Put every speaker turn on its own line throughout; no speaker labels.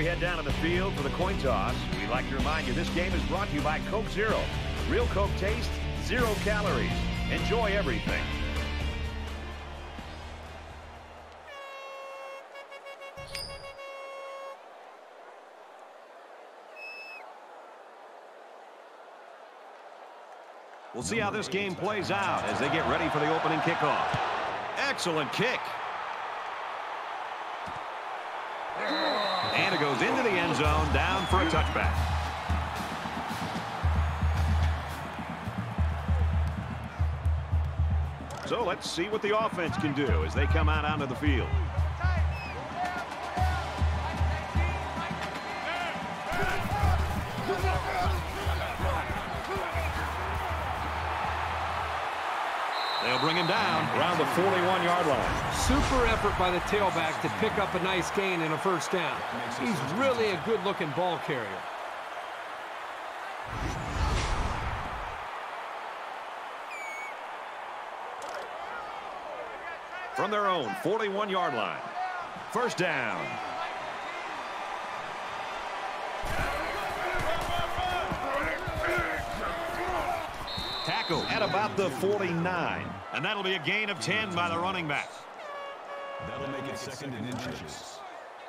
We head down to the field for the coin toss, we'd like to remind you this game is brought to you by Coke Zero. Real Coke taste, zero calories. Enjoy everything. We'll see how this game plays out as they get ready for the opening kickoff. Excellent kick. And it goes into the end zone, down for a touchback. So let's see what the offense can do as they come out onto the field. Bring him down around the 41-yard line.
Super effort by the tailback to pick up a nice gain and a first down. He's really a good-looking ball carrier.
From their own 41-yard line. First down. Tackle at about the 49. And that'll be a gain of 10 by the running back.
That'll make it second and inches.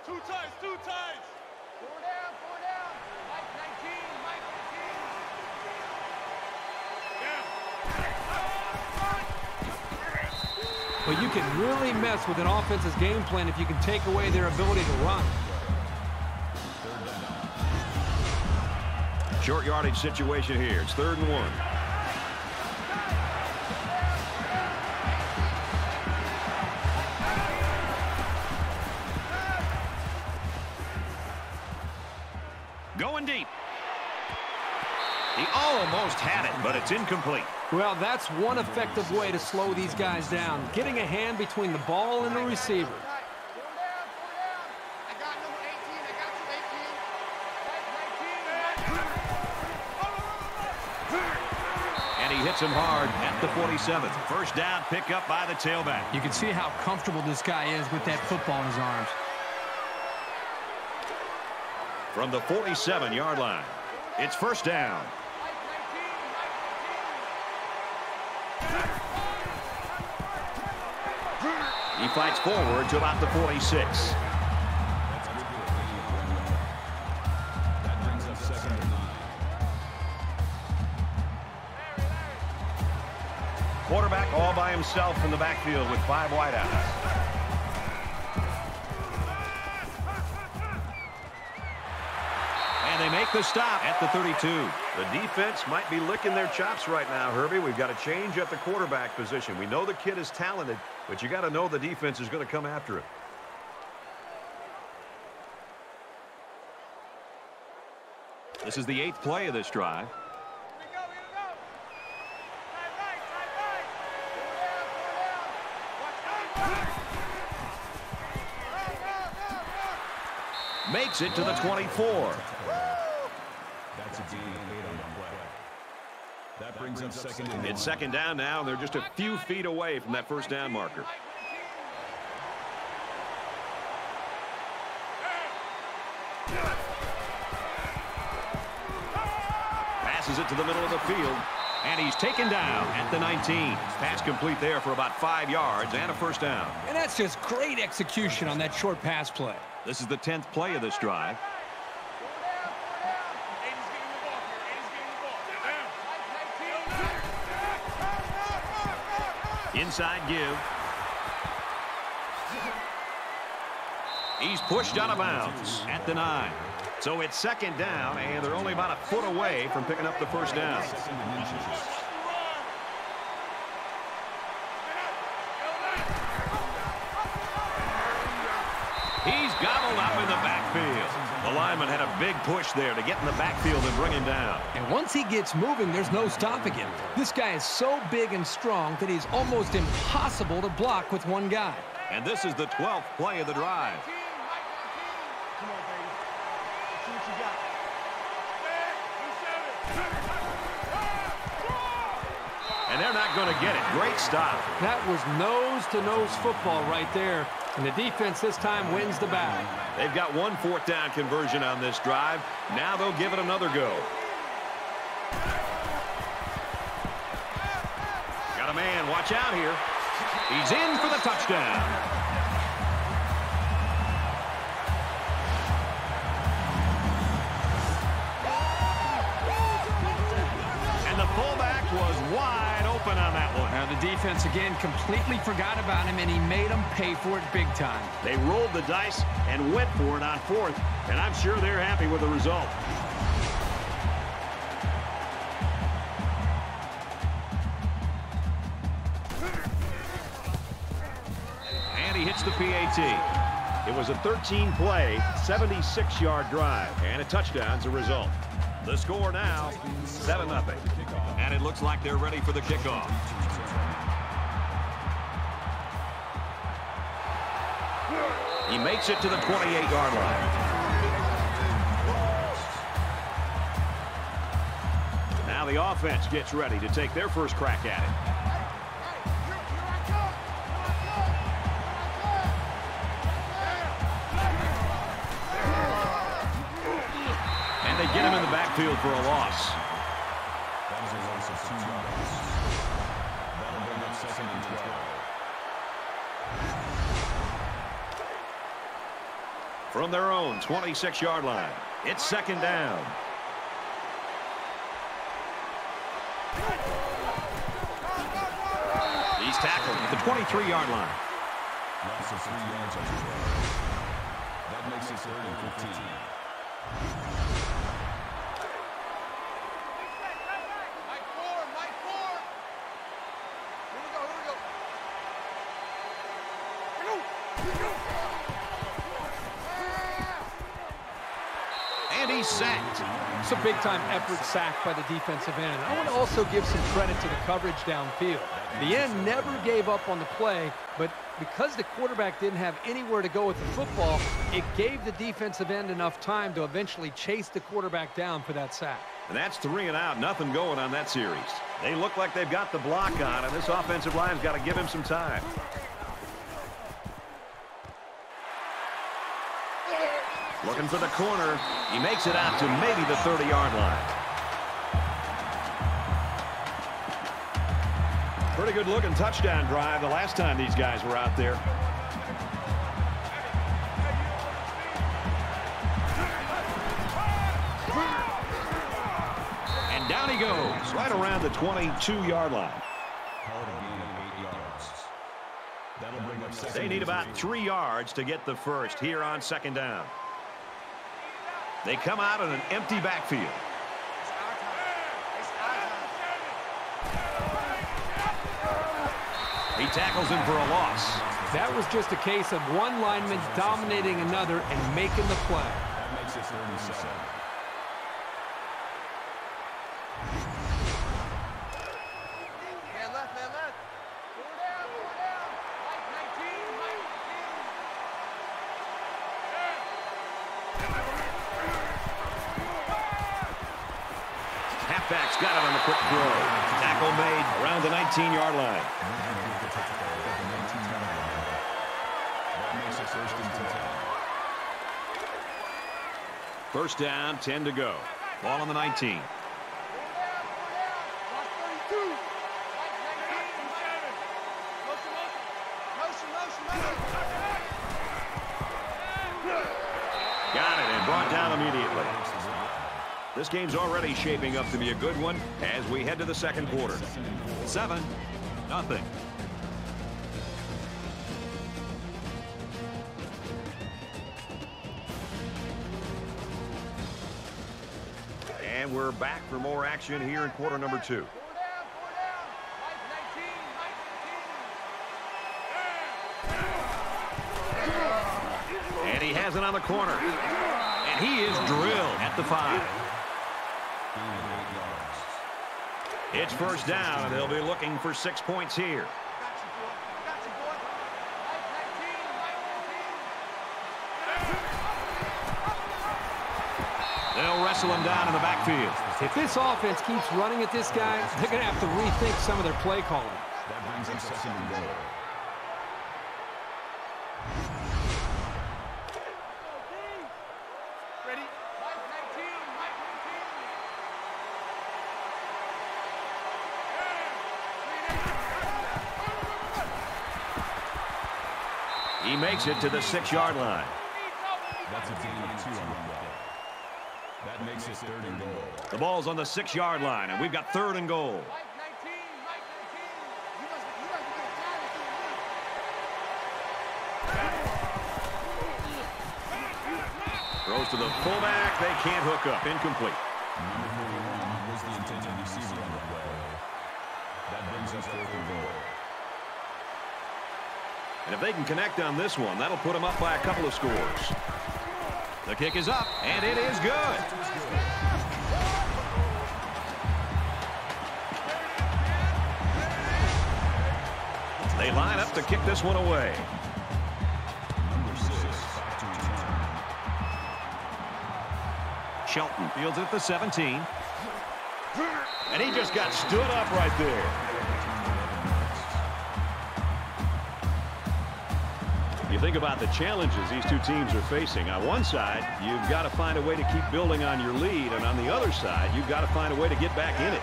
Two times, two times. Four down, four down. Mike 19, Mike 19.
But you can really mess with an offense's game plan if you can take away their ability to run.
Short yardage situation here. It's third and one. Had it, but it's incomplete.
Well, that's one effective way to slow these guys down, getting a hand between the ball and the receiver.
Four down, four down. I got number 18, I got you 18. Mike 19.
And he hits him hard at the 47th. First down, pick up by the tailback.
You can see how comfortable this guy is with that football in his arms.
From the 47-yard line, it's first down. He fights forward to about the 46.
That's good for a gain of one yard. That brings up second and nine.
Quarterback all by himself in the backfield with five wideouts. And make the stop at the 32. The defense might be licking their chops right now, Herbie. We've got a change at the quarterback position. We know the kid is talented, but you got to know the defense is going to come after him. This is the eighth play of this drive. Makes it to the 24.
That's a gain eight on the play. That brings up second and
It's second down now, and they're just a few feet away from that first down marker. Passes it to the middle of the field, and he's taken down at the 19. Pass complete there for about five yards and a first down.
And that's just great execution on that short pass play.
This is the 10th play of this drive.
Aiden's getting the ball here. Aiden's getting the ball. Down.
Inside give. He's pushed out of bounds at the nine. So it's second down, and they're only about a foot away from picking up the first down.
Second and inches.
He's gobbled up in the backfield. Had a big push there to get in the backfield and bring him down.
And once he gets moving, there's no stopping him. This guy is so big and strong that he's almost impossible to block with one guy.
And this is the 12th play of the drive.
Come on, baby. Let's see what you got.
And they're not going to get it. Great stop.
That was nose-to-nose football right there. And the defense this time wins the battle.
They've got one fourth down conversion on this drive. Now they'll give it another go. Got a man. Watch out here. He's in for the touchdown. The
defense, again, completely forgot about him, and he made them pay for it big time.
They rolled the dice and went for it on fourth, and I'm sure they're happy with the result. And he hits the PAT. It was a 13-play, 76-yard drive, and a touchdown touchdown's a result. The score now, 7-0. And it looks like they're ready for the kickoff. Makes it to the 28-yard line. Now the offense gets ready to take their first crack at it. And they get him in the backfield for a loss. From their own 26-yard line, it's second down. He's tackled at the 23-yard line.
That makes it third and 15.
Mike four, Mike four. Here we go, here we go. Here we go. Here we go.
And he's sacked.
It's a big-time effort sack by the defensive end. I want to also give some credit to the coverage downfield. The end never gave up on the play, but because the quarterback didn't have anywhere to go with the football, it gave the defensive end enough time to eventually chase the quarterback down for that sack.
And that's three and out. Nothing going on that series. They look like they've got the block on, and this offensive line's got to give him some time. Looking for the corner. He makes it out to maybe the 30-yard line. Pretty good looking touchdown drive the last time these guys were out there. And down he goes, right around the 22-yard line. They need about three yards to get the first here on second down. They come out in an empty backfield.
It's our time. It's our time.
He tackles him for a loss.
That was just a case of one lineman dominating another and making the play.
That makes it third and seven.
Man left, man left. Four down, four down. Mike 19, Mike
Halfback's got it on the quick throw. Tackle made around the 19-yard line.
That makes it first and 10.
First down, 10 to go. Ball on the 19.
Four down, four down. Watch 32. Mike 19, Mike. Motion, motion. Motion, motion, motion.
Got it and brought down immediately. This game's already shaping up to be a good one as we head to the second quarter. Seven, nothing. And we're back for more action here in quarter number two.
Four down, four down. Mike 19, Mike 19.
And he has it on the corner. And he is drilled at the five. It's first down, and they'll be looking for six points here.
Got you, boy. Got you, boy. Mike 19, Mike 19.
They'll wrestle him down in the backfield.
If this offense keeps running at this guy, they're going to have to rethink some of their play calling.
That brings up second and goal.
Makes it to the six-yard line.
That's a gain of two on the play. That makes it third and goal.
The ball's on the six-yard line, and we've got third and goal.
Mike 19, Mike 19. You must, you must be getting tired of seeing me.
Throws to the fullback. They can't hook up. Incomplete.
And
if they can connect on this one, that'll put them up by a couple of scores. The kick is up, and it is good. They line up to kick this one away. Shelton fields it at the 17. And he just got stood up right there. Think about the challenges these two teams are facing. On one side, you've got to find a way to keep building on your lead. And on the other side, you've got to find a way to get back in it.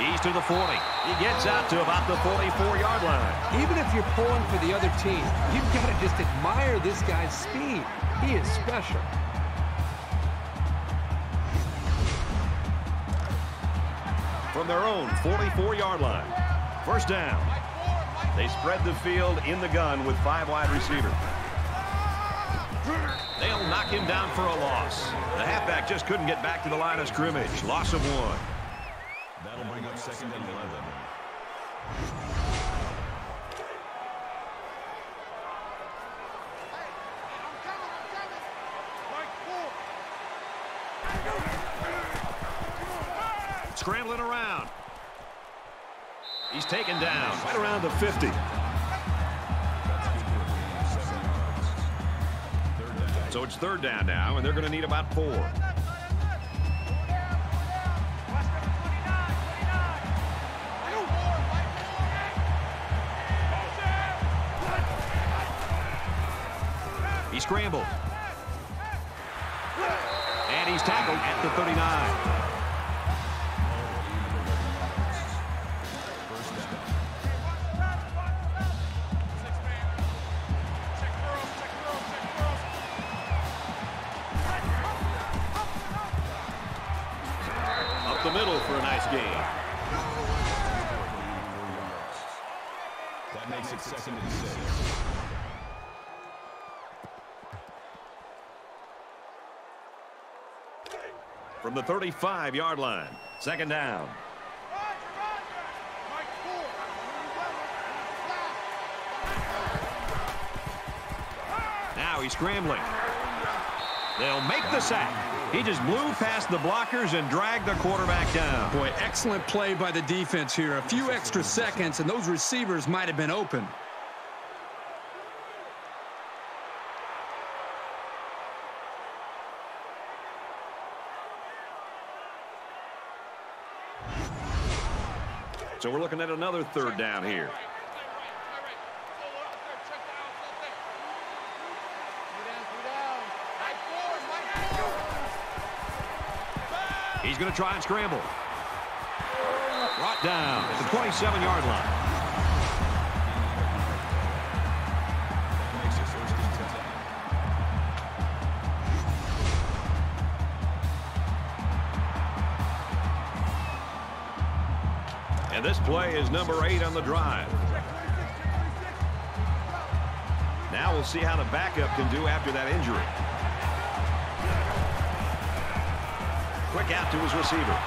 He's to the 40. He gets out to about the 44-yard line.
Even if you're pulling for the other team, you've got to just admire this guy's speed. He is special.
From their own 44-yard line. First down. They spread the field in the gun with five wide receivers. They'll knock him down for a loss. The halfback just couldn't get back to the line of scrimmage. Loss of one.
That'll bring up second and 11.
I'm coming, I'm coming. Mike 4.
Scrambling around. He's taken down right around the 50. So it's third down now, and they're going to need about four. He scrambled. And he's tackled at the 39. 35-yard line. Second down.
Roger, Roger. Mike 4. Here you go.
Now he's scrambling. They'll make the sack. He just blew past the blockers and dragged the quarterback down.
Boy, excellent play by the defense here. A few extra seconds, and those receivers might have been open.
So we're looking at another third down here. He's going to try and scramble. Brought down at the 27-yard line.
And
this play is number eight on the drive. Now we'll see how the backup can do after that injury. Quick out to his receiver.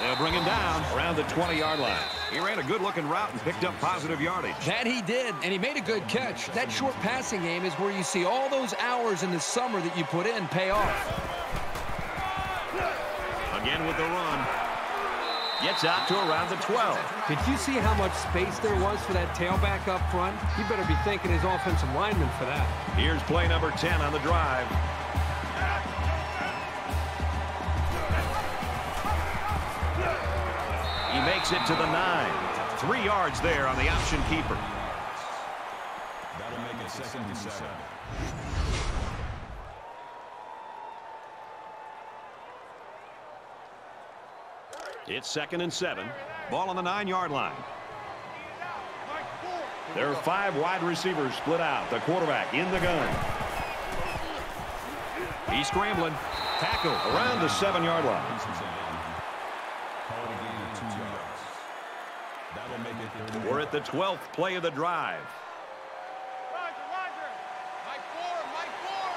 They'll bring him down around the 20-yard line. He ran a good-looking route and picked up positive yardage.
That he did, and he made a good catch. That short passing game is where you see all those hours in the summer that you put in pay off.
Again with the run. Gets out to around the 12.
Did you see how much space there was for that tailback up front? You better be thanking his offensive lineman for that.
Here's play number 10 on the drive. He makes it to the nine. Three yards there on the option keeper.
That'll make it second and seven.
It's second and seven. Ball on the nine-yard line. There are five wide receivers split out. The quarterback in the gun. He's scrambling. Tackle around the seven-yard line. We're at the 12th play of the drive.
Roger, Roger. Mike four, Mike four.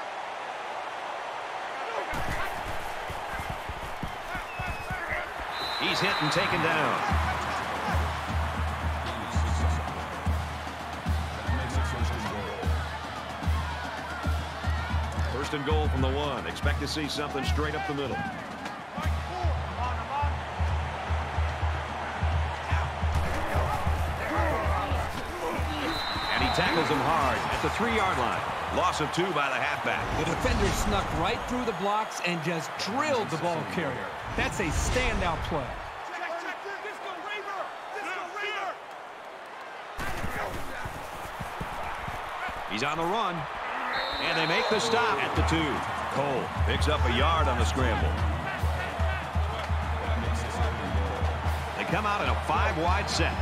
He's hit and taken down. First and goal from the one. Expect to see something straight up the middle.
Mike four. On him, on him.
And he tackles him hard at the three-yard line. Loss of two by the halfback.
The defender snuck right through the blocks and just drilled the ball carrier. That's a standout play.
He's on the run. And they make the stop at the two. Cole picks up a yard on the scramble. They come out in a five-wide set.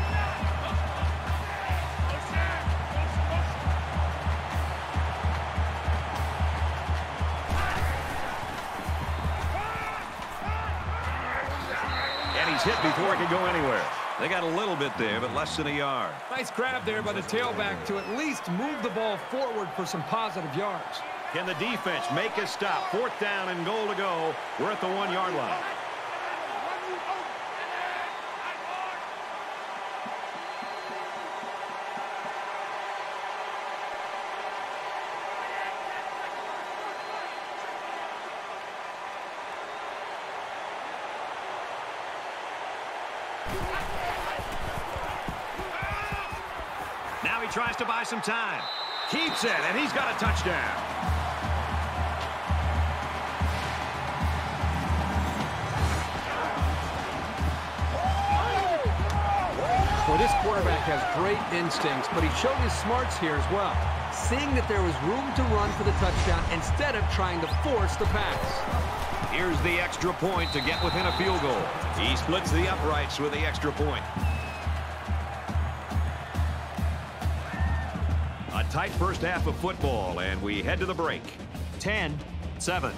And he's hit before he can go anywhere. They got a little bit there, but less than a yard.
Nice grab there by the tailback to at least move the ball forward for some positive yards.
Can the defense make a stop? Fourth down and goal to go. We're at the one-yard line. Now he tries to buy some time. Keeps it, and he's got a touchdown.
Well, this quarterback has great instincts, but he showed his smarts here as well, seeing that there was room to run for the touchdown instead of trying to force the pass.
Here's the extra point to get within a field goal. He splits the uprights with the extra point. Tight first half of football, and we head to the break. 10-7.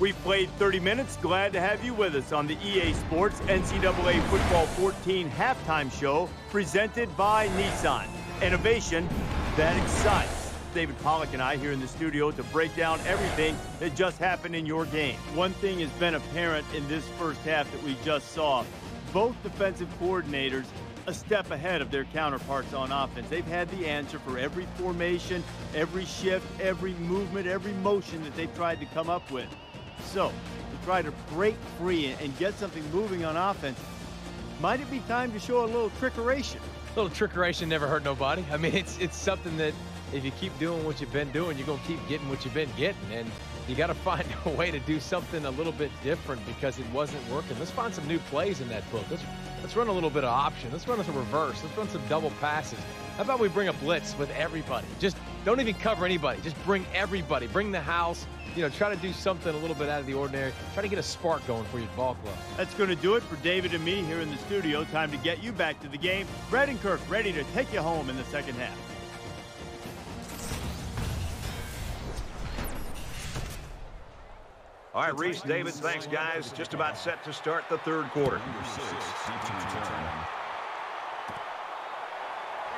We played 30 minutes. Glad to have you with us on the EA Sports NCAA Football 14 halftime show presented by Nissan. Innovation that excites. David Pollack and I here in the studio to break down everything that just happened in your game. One thing has been apparent in this first half that we just saw. Both defensive coordinators a step ahead of their counterparts on offense. They've had the answer for every formation, every shift, every movement, every motion that they've tried to come up with. So, to try to break free and get something moving on offense, might it be time to show a little trickeration?
A little trickeration never hurt nobody. I mean, it's it's something that if you keep doing what you've been doing, you're gonna keep getting what you've been getting, and you got to find a way to do something a little bit different because it wasn't working. Let's find some new plays in that book. Let's let's run a little bit of option. Let's run some reverse. Let's run some double passes. How about we bring a blitz with everybody? Just don't even cover anybody. Just bring everybody. Bring the house. You know, try to do something a little bit out of the ordinary. Try to get a spark going for your ball club.
That's going to do it for David and me here in the studio. Time to get you back to the game. Brad and Kirk ready to take you home in the second half.
All right, Rece, David, thanks, guys. Just about set to start the third quarter.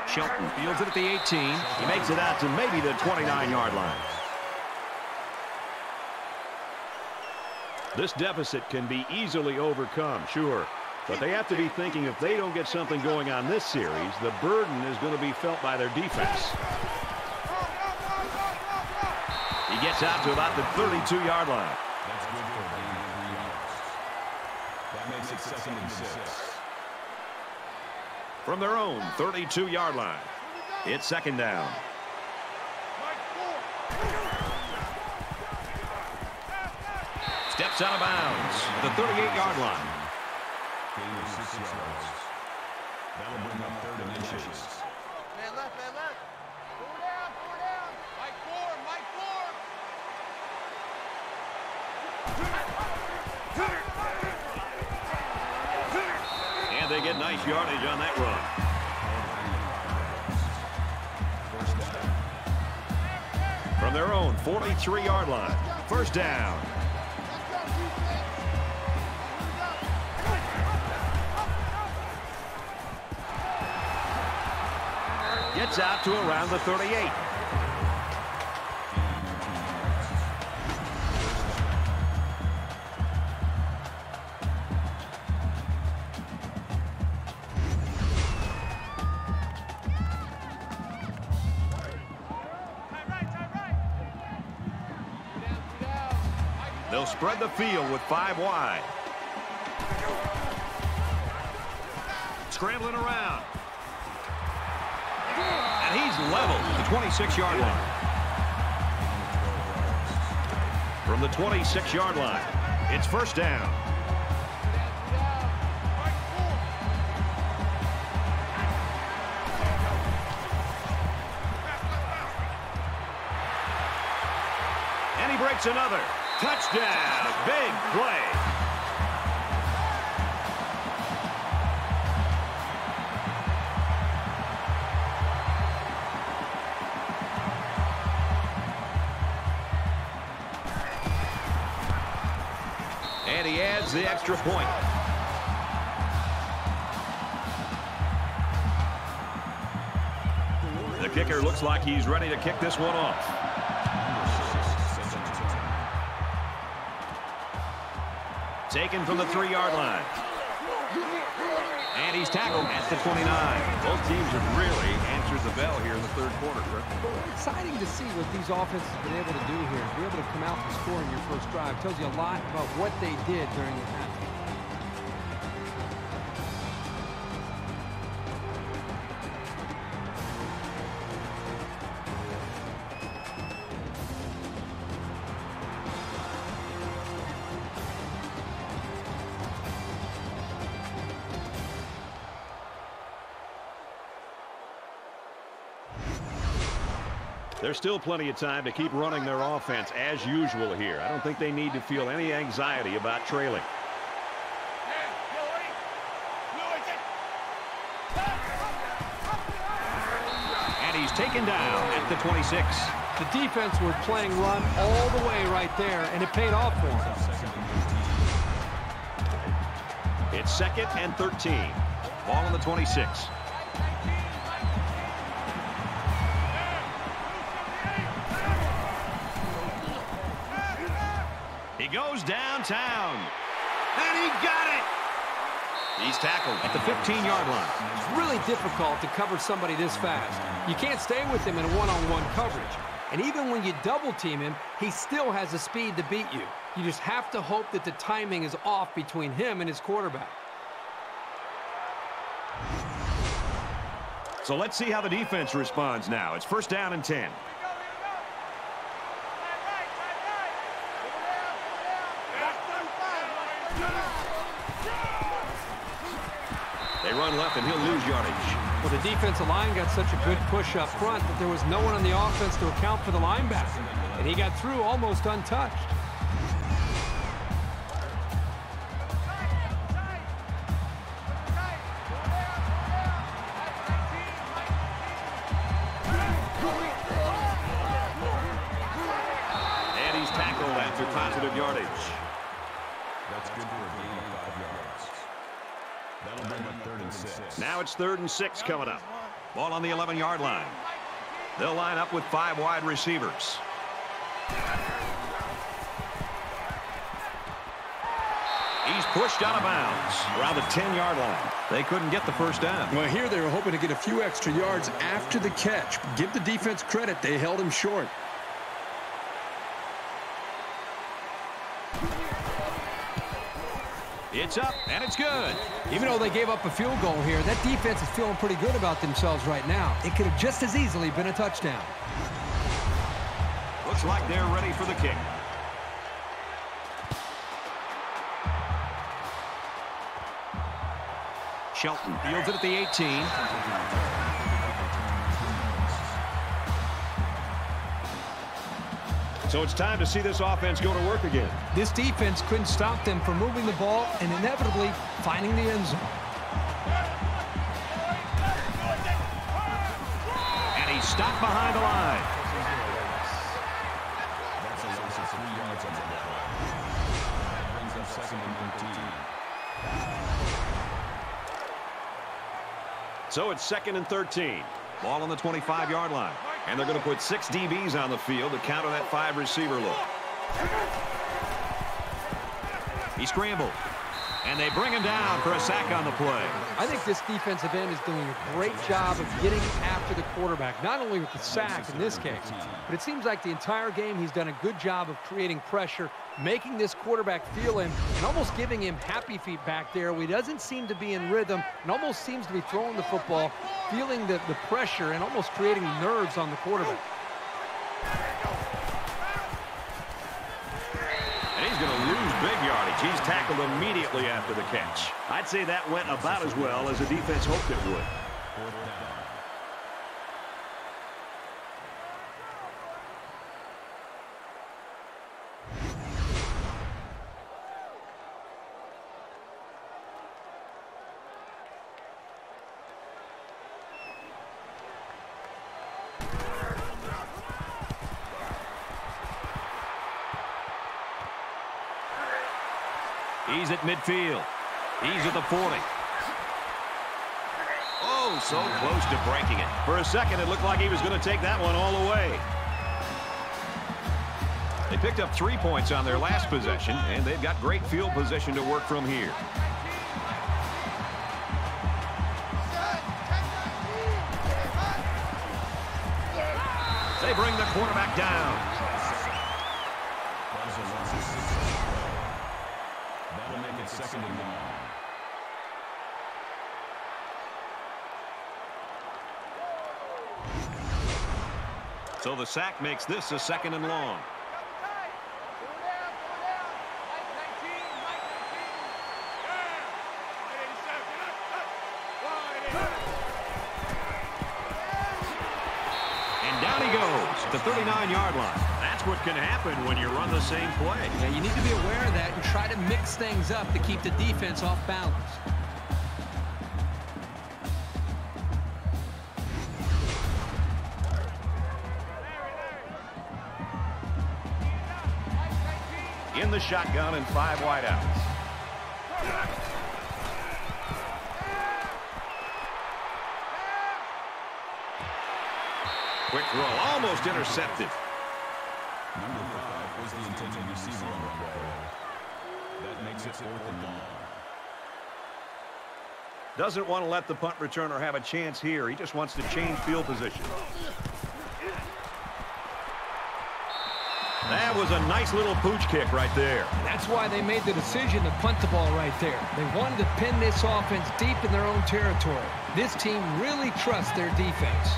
Shelton fields it at the 18. He makes it out to maybe the 29-yard line. This deficit can be easily overcome, sure. But they have to be thinking if they don't get something going on this series, the burden is going to be felt by their defense. He gets out to about the 32-yard line.
That's good for a gain of three yards. That makes it
From their own 32-yard line, it's second down. Steps out of bounds, at the 38-yard line.
That'll bring up third and inches.
Man left, man left. Four down, four down. Mike four, Mike four.
And yardage on that run. From their own 43-yard line. First down. Gets out to around the 38. They'll spread the field with five wide. Scrambling around. And he's leveled the 26-yard line. From the 26-yard line, it's first down. And he breaks another. Touchdown. Big play. And he adds the extra point. The kicker looks like he's ready to kick this one off. Taken from the three-yard line. And he's tackled at the 29.
Both teams have really answered the bell here in the third quarter, Chris.
Exciting to see what these offenses have been able to do here. Be able to come out and score in your first drive tells you a lot about what they did during the half.
There's still plenty of time to keep running their offense as usual here. I don't think they need to feel any anxiety about trailing. And he's taken down at the 26.
The defense were playing run all the way right there, and it paid off for them.
It's second and 13. Ball on the 26. Downtown. And he got it. He's tackled at the 15-yard line.
It's really difficult to cover somebody this fast. You can't stay with him in one-on-one -on -one coverage. And even when you double team him, he still has the speed to beat you. You just have to hope that the timing is off between him and his quarterback.
So let's see how the defense responds now. It's first down and 10. They run left, and he'll lose yardage.
Well, the defensive line got such a good push up front that there was no one on the offense to account for the linebacker. And he got through almost untouched.
Third and six
coming up. Ball on the 11-yard line. They'll line up with five wide receivers. He's pushed out of bounds around the 10-yard line. They couldn't get the first down.
Well, here they were hoping to get a few extra yards after the catch. Give the defense credit. They held him short.
It's up, and it's good.
Even though they gave up a field goal here, that defense is feeling pretty good about themselves right now. It could have just as easily been a touchdown.
Looks like they're ready for the kick. Shelton fields it at the 18. So it's time to see this offense go to work again.
This defense couldn't stop them from moving the ball and inevitably finding the end zone.
And he's stopped behind the line.
That's a loss of three yards on the play. That brings up second and 13.
So it's second and 13. Ball on the 25-yard line. And they're going to put six DBs on the field to counter that five-receiver look. He scrambled. And they bring him down for a sack on the play.
I think this defensive end is doing a great job of getting after the quarterback, not only with the sack in this case, but it seems like the entire game he's done a good job of creating pressure, making this quarterback feel him, and almost giving him happy feet back there he doesn't seem to be in rhythm and almost seems to be throwing the football, feeling the, the pressure and almost creating nerves on the quarterback.
And he's going to lose big yardage. He's tackled immediately after the catch. I'd say that went about as well as the defense hoped it would. He's at midfield. He's at the 40. Oh, so close to breaking it. For a second, it looked like he was going to take that one all the way. They picked up three points on their last possession, and they've got great field position to work from here. They bring the quarterback down.
The
sack makes this a second and long. And down he goes at the 39-yard line. That's what can happen when you run the same play.
Yeah, you need to be aware of that and try to mix things up to keep the defense off balance.
The shotgun and five wideouts. Quick throw, almost intercepted.
Number five was the intended receiver on the play. That makes it fourth and long.
Doesn't want to let the punt returner have a chance here. He just wants to change field position. That was a nice little pooch kick right there.
That's why they made the decision to punt the ball right there. They wanted to pin this offense deep in their own territory. This team really trusts their defense.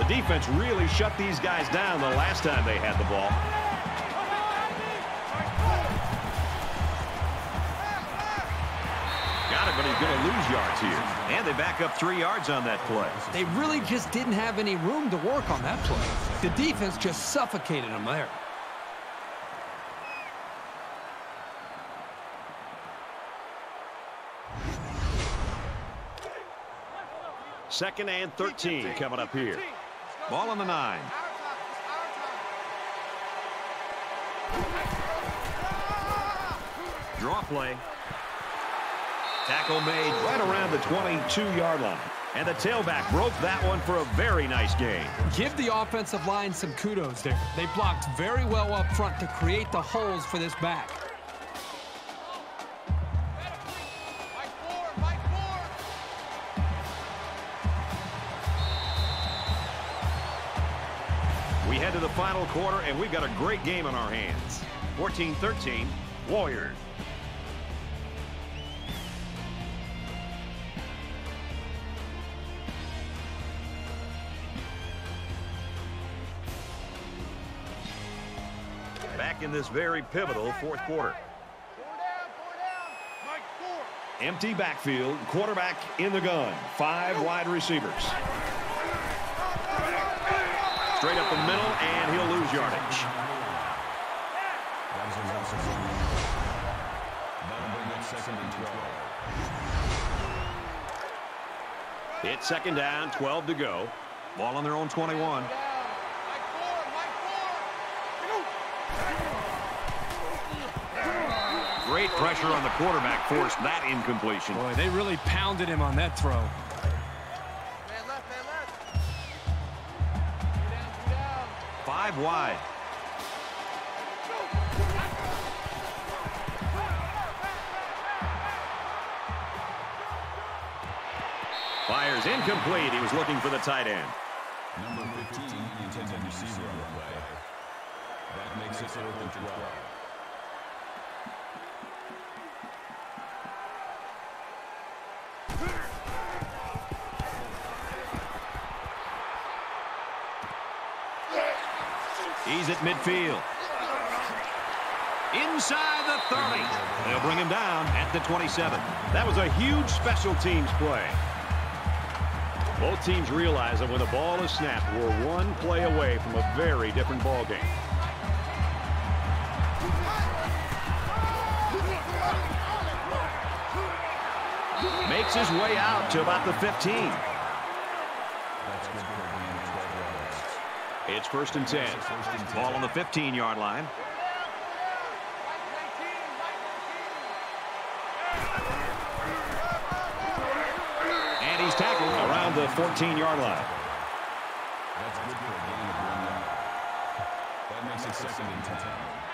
The defense really shut these guys down the last time they had the ball. Got it, but he's going to lose yards here. And they back up three yards on that play.
They really just didn't have any room to work on that play. The defense just suffocated them there.
Second and 13 coming up here. Ball on the nine. Draw play. Tackle made right around the 22-yard line. And the tailback broke that one for a very nice game.
Give the offensive line some kudos there. They blocked very well up front to create the holes for this back.
We head to the final quarter, and we've got a great game on our hands. 14-13, Warriors. Back in this very pivotal fourth quarter. Empty backfield, quarterback in the gun, five wide receivers. Straight up the middle, and he'll lose yardage.
loss of three yards. That'll bring up second and 12.
It's second down, 12 to go. Ball on their own 21.
Down. Mike four, Mike four.
Great pressure on the quarterback forced that incompletion.
Boy, they really pounded him on that throw.
Five wide. Fires incomplete. He was looking for the tight end.
Number 15, intended receiver on the play. That makes it fourth and 12.
At midfield. Inside the 30. They'll bring him down at the 27. That was a huge special teams play. Both teams realize that when the ball is snapped, we're one play away from a very different ball game. Makes his way out to about the 15.
That's good for a gain of 12 yards.
It's first and 10. Ball on the 15-yard line.
Mike 19, Mike
And he's tackled around the 14-yard line.
That's good for a gain of one yard. That makes it second and 10.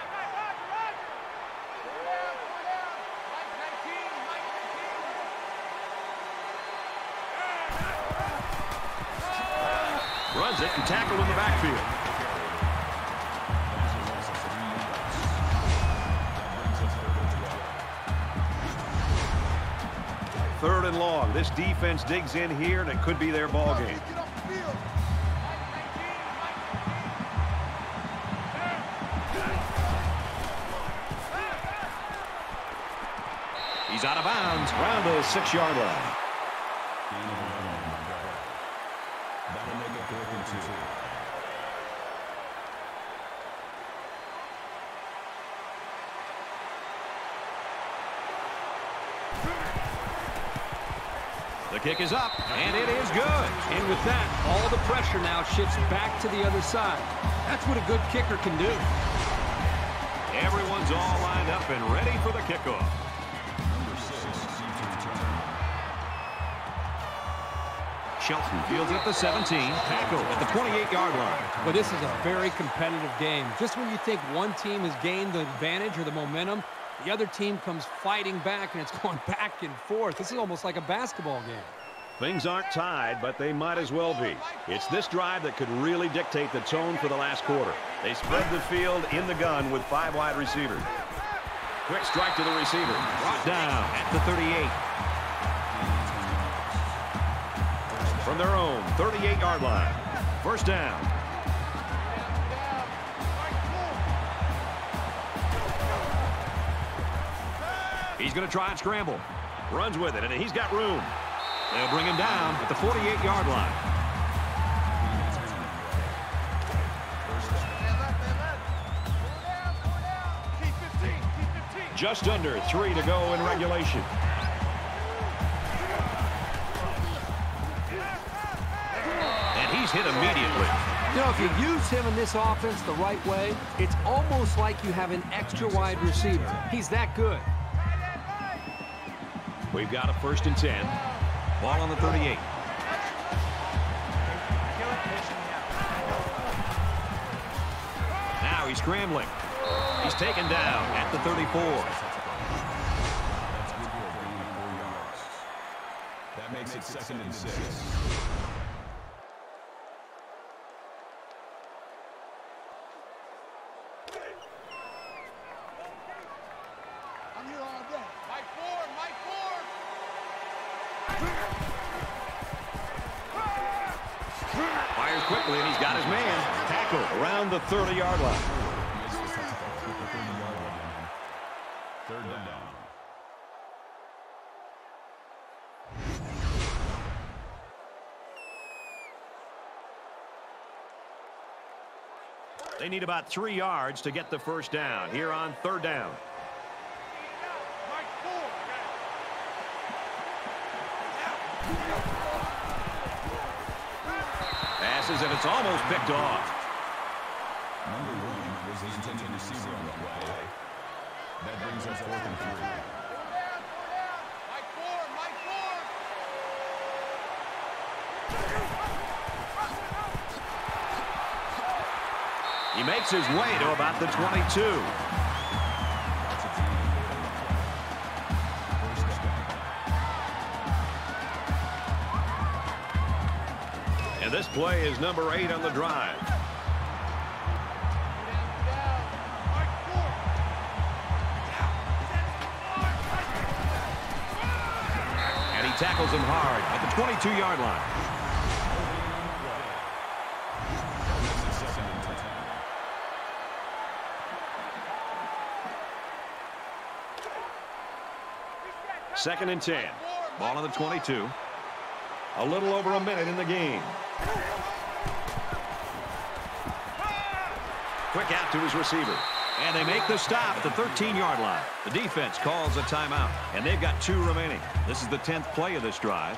Runs it and tackled in the backfield.
That's a loss of three yards. That brings us third and 12.
Third and long. This defense digs in here, and it could be their ball game.
Get off the field.
He's out of bounds around the six-yard line.
Gain of 11 on the drive. That'll make it fourth and two.
The kick is up, and it is good.
And with that, all the pressure now shifts back to the other side. That's what a good kicker can do.
Everyone's all lined up and ready for the kickoff.
Number six, C.J. Turner.
Shelton fields at the 17, tackle at the 28-yard line.
But this is a very competitive game. Just when you think one team has gained the advantage or the momentum, the other team comes fighting back, and it's going back and forth. This is almost like a basketball game.
Things aren't tied, but they might as well be. It's this drive that could really dictate the tone for the last quarter. They spread the field in the gun with five wide receivers. Quick strike to the receiver. Brought down at the 38. From their own 38-yard line. First down. He's going to try and scramble. Runs with it, and he's got room. They'll bring him down at the 48-yard line.
Man left, man left. Four down, four down. Keep 15, keep 15.
Just under three to go in regulation. And he's hit immediately.
You know, if you use him in this offense the right way, it's almost like you have an extra wide receiver. He's that good.
We've got a first and 10. Ball on the 38. Now he's scrambling. He's taken down at the 34.
That's good for a gain of four yards. That makes it second and six.
I'm here all day. Mike four, Mike four.
Fires quickly, and he's got his man. Tackle around the 30-yard line.
Misses at the 30-yard line. Third down.
They need about three yards to get the first down here on third down. Passes and it's almost picked off.
Number one was the intended receiver on the play. That brings up fourth and three.
Mike four, Mike four.
He makes his way to about the 22.
That's a team First down.
And this play is number eight on the drive. And he tackles him hard at the 22-yard line.
Makes it second and ten.
Second and 10. Ball on the 22. A little over a minute in the game. Quick out to his receiver. And they make the stop at the 13-yard line. The defense calls a timeout, and they've got two remaining. This is the 10th play of this drive.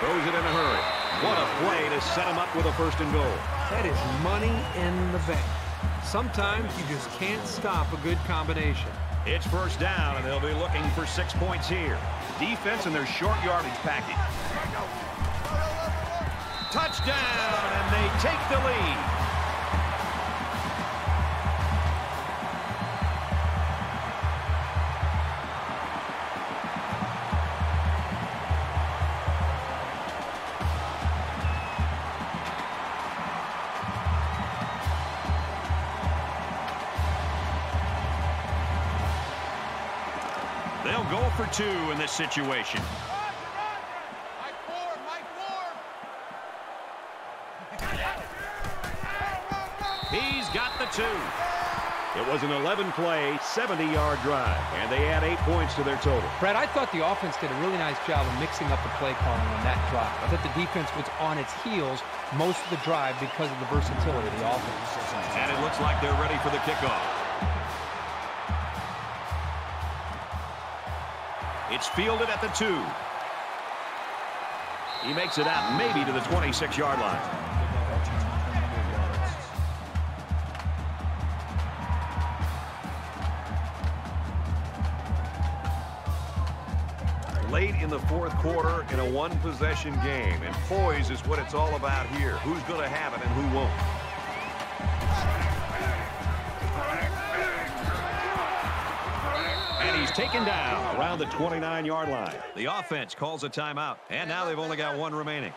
Throws it in a hurry. Play to set him up with a first and goal.
That is money in the bank. Sometimes you just can't stop a good combination.
It's first down, and they'll be looking for six points here. Defense and their short yardage package. Touchdown, and they take the lead. This situation.
Mike four, Mike four.
He's got the two. It was an 11-play, 70-yard drive, and they add eight points to their total.
Brad, I thought the offense did a really nice job of mixing up the play calling on that drive. I thought the defense was on its heels most of the drive because of the versatility of the offense.
And it looks like they're ready for the kickoff. It's fielded at the two. He makes it out maybe to the 26-yard line. Late in the fourth quarter in a one-possession game, and poise is what it's all about here. Who's going to have it and who won't? Taken down around the 29-yard line. The offense calls a timeout, and now they've only got one remaining.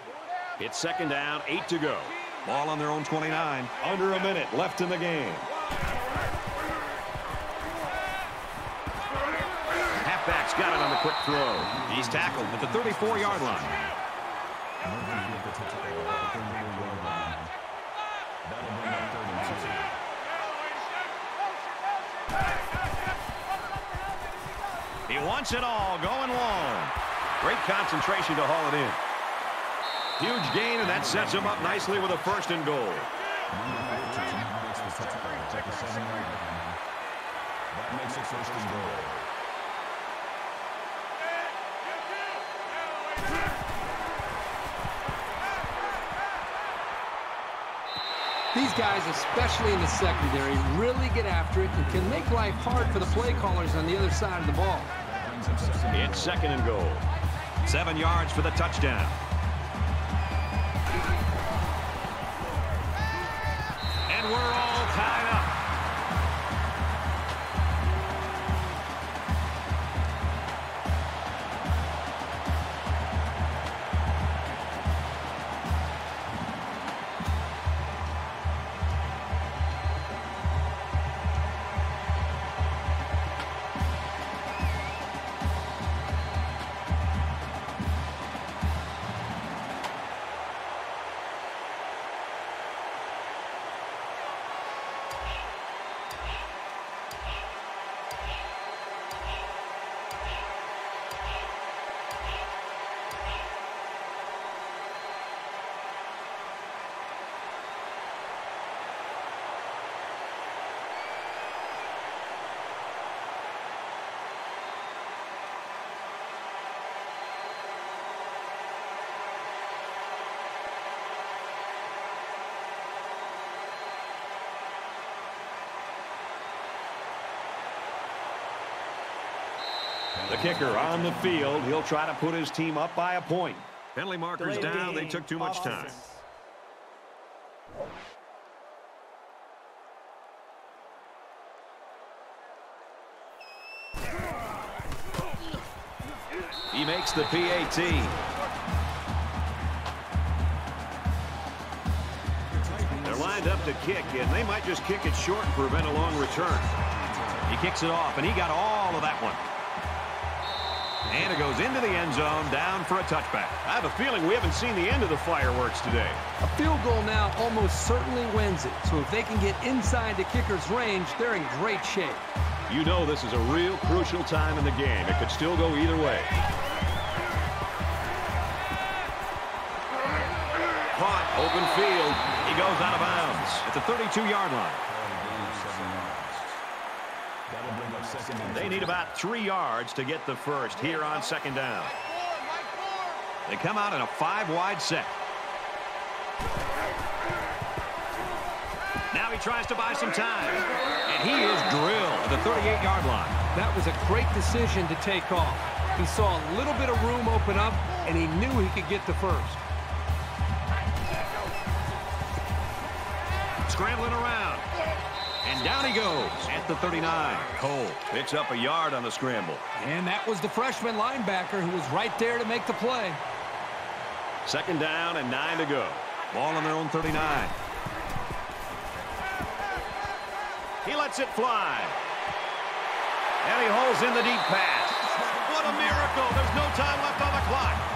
It's second down, eight to go. Ball on their own 29. Under a minute left in the game. Halfback's got it on the quick throw. He's tackled at the 34-yard line.
Murphy with the tackle at the 34-yard line.
Wants it all, going long. Great concentration to haul it in. Huge gain, and that sets him up nicely with a first and goal.
Number 14 makes the tackle at the seven-yard line. That makes it first and goal.
These guys, especially in the secondary, really get after it and can make life hard for the play callers on the other side of the ball.
It's second and goal. Seven yards for the touchdown. Kicker on the field. He'll try to put his team up by a point. Penalty markers
Delay
down. They took too much time.
Offense.
He makes the PAT. They're lined up to kick, and they might just kick it short and prevent a long return. He kicks it off, and he got all of that one. And it goes into the end zone, down for a touchback. I have a feeling we haven't seen the end of the fireworks today.
A field goal now almost certainly wins it. So if they can get inside the kicker's range, they're in great shape.
You know this is a real crucial time in the game. It could still go either way. Caught, open field. He goes out of bounds at the 32-yard line.
That'll bring up second and
They need about three yards to get the first here on second down.
Four, Mike four.
They come out in a five-wide set. Now he tries to buy some time. And he is drilled at the 38-yard line.
That was a great decision to take off. He saw a little bit of room open up, and he knew he could get the first.
Scrambling around. And down he goes at the 39. Cole picks up a yard on the scramble.
And that was the freshman linebacker who was right there to make the play.
Second down and nine to go. Ball on their own 39. He lets it fly. And he holds in the deep pass. What a miracle. There's no time left on the clock.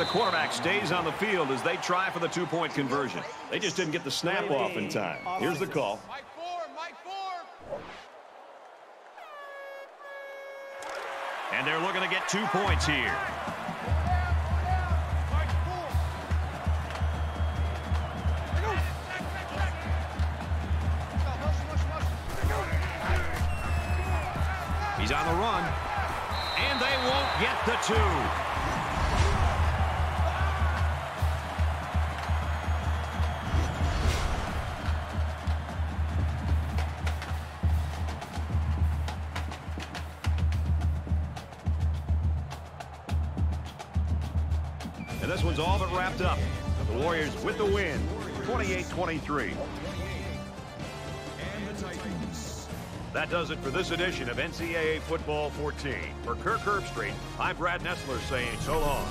The quarterback stays on the field as they try for the two-point conversion. They just didn't get the snap off in time. Here's the call.
Mike four, Mike four.
And they're looking to get two points here. And this one's all but wrapped up. The Warriors with the win, 28-23.
and the Titans.
That does it for this edition of NCAA Football 14. For Kirk Herbstreit, I'm Brad Nessler saying so long.